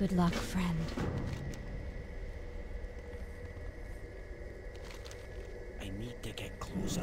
Good luck, friend. I need to get closer.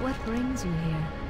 What brings you here?